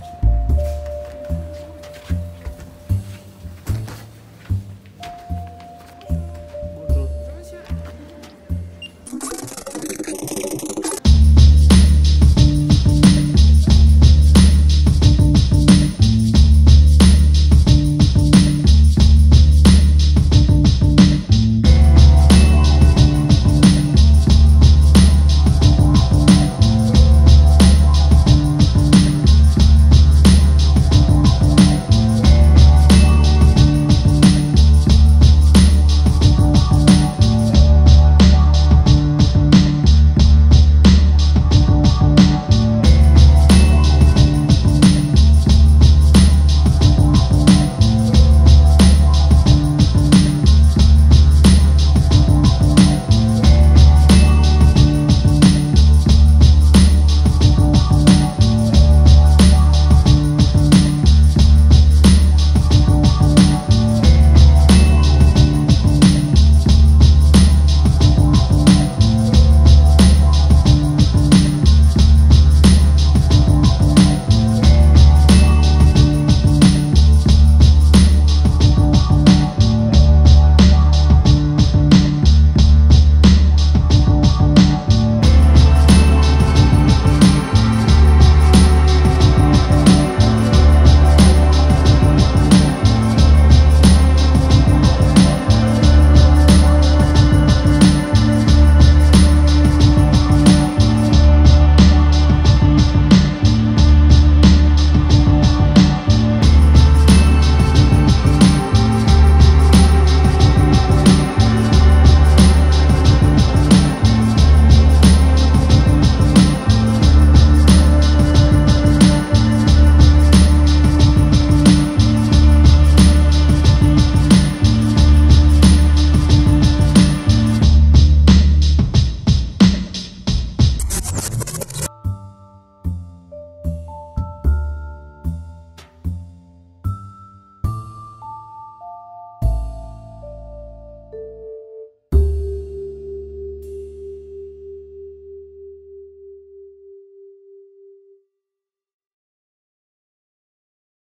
problems.